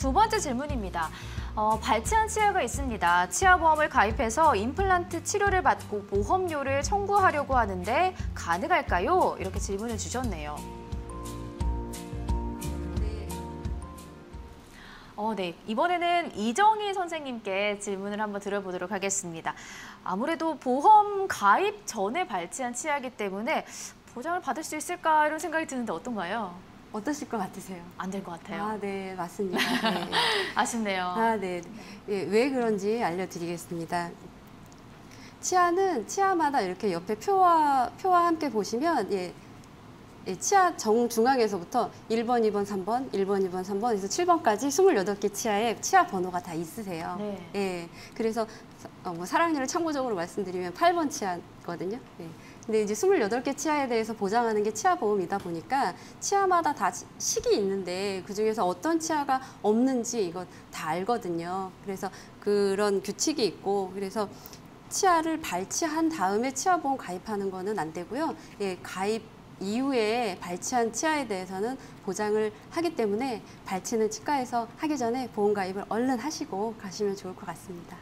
두 번째 질문입니다. 어, 발치한 치아가 있습니다. 치아보험을 가입해서 임플란트 치료를 받고 보험료를 청구하려고 하는데 가능할까요? 이렇게 질문을 주셨네요. 어, 네. 이번에는 이정희 선생님께 질문을 한번 드려보도록 하겠습니다. 아무래도 보험 가입 전에 발치한 치아이기 때문에 보장을 받을 수 있을까 이런 생각이 드는데 어떤가요? 어떠실 것 같으세요? 안 될 것 같아요. 아, 네, 맞습니다. 네. 아쉽네요. 아, 네. 예, 왜 그런지 알려드리겠습니다. 치아는 치아마다 이렇게 옆에 표와, 표와 함께 보시면, 예, 예, 치아 정중앙에서부터 1번, 2번, 3번, 1번, 2번, 3번, 에서 7번까지 28개 치아에 치아 번호가 다 있으세요. 네. 예, 그래서 어, 뭐 사랑니를 참고적으로 말씀드리면 8번 치아거든요. 예. 근데 이제 28개 치아에 대해서 보장하는 게 치아 보험이다 보니까 치아마다 다 시- 식이 있는데 그 중에서 어떤 치아가 없는지 이거 다 알거든요. 그래서 그런 규칙이 있고 그래서 치아를 발치한 다음에 치아 보험 가입하는 거는 안 되고요. 예, 가입 이후에 발치한 치아에 대해서는 보장을 하기 때문에 발치는 치과에서 하기 전에 보험 가입을 얼른 하시고 가시면 좋을 것 같습니다.